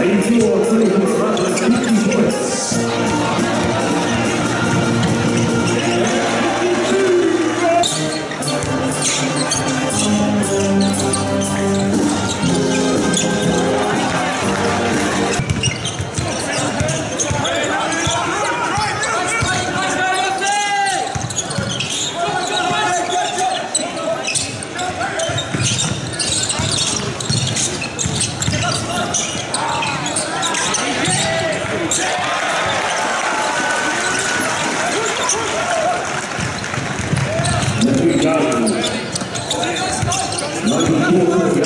Eighty-four. Number two,